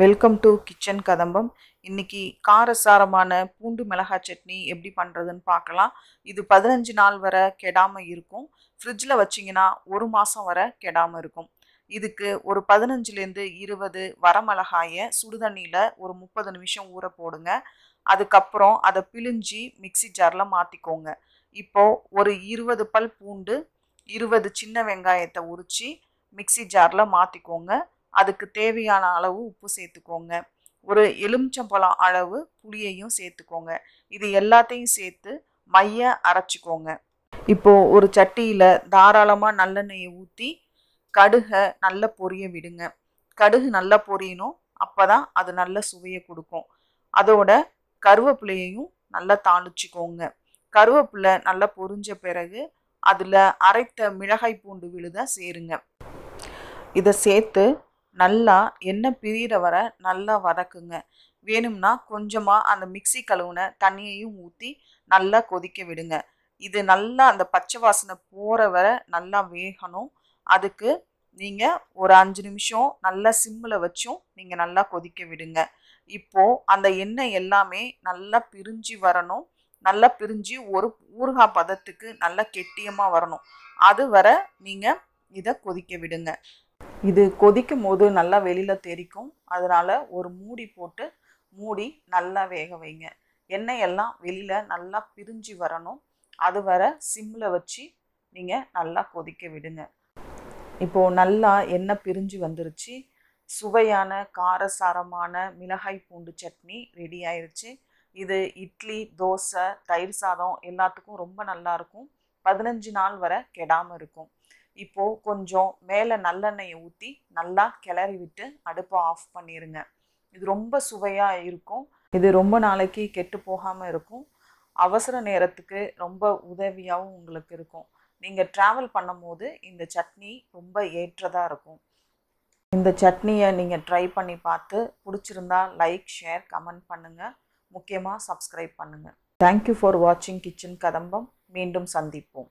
Welcome to kitchen கதம்பம் இன்னைக்கு காரசாரமான பூண்டு மிளகாய் சட்னி எப்படி பண்ணுறதுன்னு பார்க்கலாம். இது பதினஞ்சு நாள் வரை கெடாமல் இருக்கும். ஃப்ரிட்ஜில் வச்சிங்கன்னா ஒரு மாதம் வரை கெடாமல் இருக்கும். இதுக்கு ஒரு பதினஞ்சுலேருந்து இருபது வரமிளகாயை சுடுதண்ணியில் ஒரு முப்பது நிமிஷம் ஊற போடுங்க. அதுக்கப்புறம் அதை பிழிஞ்சி மிக்ஸி ஜாரில் மாற்றிக்கோங்க இப்போது ஒரு இருபது பல் பூண்டு இருபது சின்ன வெங்காயத்தை உரித்து மிக்ஸி ஜாரில் மாற்றிக்கோங்க அதுக்கு தேவையான அளவு உப்பு சேர்த்துக்கோங்க. ஒரு எலுமிச்சம்பழம் அளவு புளியையும் சேர்த்துக்கோங்க. இது எல்லாத்தையும் சேர்த்து மைய அரைச்சிக்கோங்க. இப்போது ஒரு சட்டியில் தாராளமாக நல்லெண்ணெயை ஊற்றி கடுகை நல்லா பொரிய விடுங்க. கடுகு நல்லா பொரியணும் அப்போ தான் அது நல்ல சுவையை கொடுக்கும். அதோட கருவேப்பிலையையும் நல்லா தாளிச்சிக்கோங்க. கருவேப்பிலை நல்லா பொரிஞ்ச பிறகு அதில் அரைத்த மிளகாய் பூண்டு விழுத சேருங்க. இதை சேர்த்து நல்லா எண்ணெய் பிரியிற வர நல்லா வதக்குங்க. வேணும்னா கொஞ்சமாக அந்த மிக்சி கழுவுன தண்ணியையும் ஊற்றி நல்லா கொதிக்க விடுங்க. இது நல்லா அந்த பச்சை வாசனை போகிற வர நல்லா வேகணும். அதுக்கு நீங்கள் ஒரு அஞ்சு நிமிஷம் நல்லா சிம்மில் வச்சும் நீங்கள் நல்லா கொதிக்க விடுங்க. இப்போது அந்த எண்ணெய் எல்லாமே நல்லா பிரிஞ்சு வரணும். நல்லா பிரிஞ்சு ஒரு ஊறுகாய் பதத்துக்கு நல்லா கெட்டியமாக வரணும். அது வர நீங்கள் இதை கொதிக்க விடுங்க. இது கொதிக்கும் போது நல்லா வெளியில் தெரிக்கும். அதனால் ஒரு மூடி போட்டு மூடி நல்லா வேக வைங்க. எண்ணெய் எல்லாம் வெளியில் நல்லா பிரிஞ்சு வரணும். அது வர சிம்மில் வச்சு நீங்கள் நல்லா கொதிக்க விடுங்க. இப்போது நல்லா எண்ணெய் பிரிஞ்சு வந்துருச்சு. சுவையான காரசாரமான மிளகாய் பூண்டு சட்னி ரெடி ஆயிடுச்சு இது இட்லி தோசை தயிர் சாதம் எல்லாத்துக்கும் ரொம்ப நல்லாயிருக்கும் பதினஞ்சு நாள் வரை கெடாமல் இருக்கும். இப்போது கொஞ்சம் மேலே நல்லெண்ணெயை ஊற்றி நல்லா கிளறி விட்டு அடுப்பை ஆஃப் பண்ணிடுங்க இது ரொம்ப சுவையாக இருக்கும். இது ரொம்ப நாளைக்கு கெட்டு போகாமல் இருக்கும். அவசர நேரத்துக்கு ரொம்ப உதவியாகவும் உங்களுக்கு இருக்கும். நீங்கள் ட்ராவல் பண்ணும்போது இந்த சட்னி ரொம்ப ஏற்றதாக இருக்கும். இந்த சட்னியை நீங்கள் ட்ரை பண்ணி பார்த்து பிடிச்சிருந்தா லைக் ஷேர் கமெண்ட் பண்ணுங்கள் முக்கியமாக சப்ஸ்கிரைப் பண்ணுங்கள் தேங்க்யூ ஃபார் வாட்சிங் கிச்சன் கதம்பம் மீண்டும் சந்திப்போம்.